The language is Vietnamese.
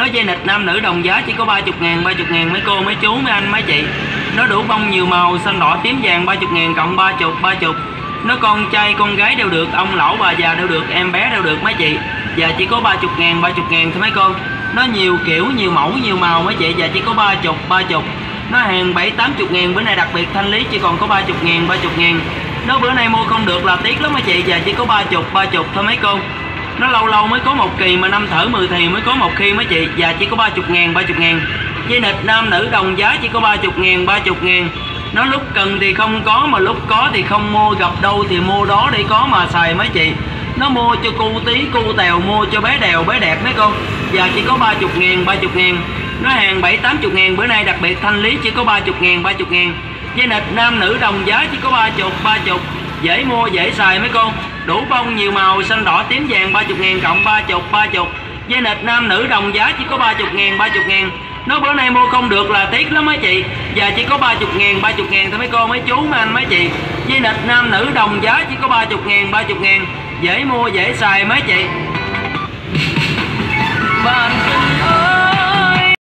nó dây nịch, nam nữ đồng giá chỉ có 30 ngàn 30 ngàn mấy cô, mấy chú, mấy anh, mấy chị. Nó đủ bông nhiều màu, xanh đỏ tím vàng 30 ngàn cộng 30 30 nó con trai, con gái đều được, ông lão, bà già đều được, em bé đều được, mấy chị. Và chỉ có 30 ngàn 30 ngàn thôi mấy cô. Nó nhiều kiểu, nhiều mẫu, nhiều màu, mấy chị. Và chỉ có 30 30 nó hàng 7 80 ngàn, bữa nay đặc biệt thanh lý, chỉ còn có 30 ngàn 30 ngàn. Nó bữa nay mua không được là tiếc lắm mấy chị. Và chỉ có 30 30 thôi mấy cô nó lâu lâu mới có một kỳ mà năm thở 10 thì mới có một khi mấy chị. Và chỉ có 30 ngàn 30 ngàn. Với nịch nam nữ đồng giá chỉ có 30 ngàn 30 ngàn. Nó lúc cần thì không có, mà lúc có thì không mua. Gặp đâu thì mua đó để có mà xài mấy chị. Nó mua cho cu tí, cu tèo, mua cho bé đèo, bé đẹp mấy con. Và chỉ có 30 ngàn 30 ngàn. Nó hàng 7 80 ngàn. Bữa nay đặc biệt thanh lý chỉ có 30 ngàn 30 ngàn. Với nịch nam nữ đồng giá chỉ có 30 30 dễ mua, dễ xài mấy con. Đủ bông, nhiều màu, xanh đỏ, tím vàng 30 ngàn cộng 30 30 dây nịch nam nữ đồng giá chỉ có 30 ngàn 30 ngàn. Nó bữa nay mua không được là tiếc lắm mấy chị. Và chỉ có 30 ngàn 30 ngàn thôi mấy cô mấy chú, mấy anh, mấy chị. Dây nịch nam nữ đồng giá chỉ có 30 ngàn 30 ngàn. Dễ mua, dễ xài mấy chị.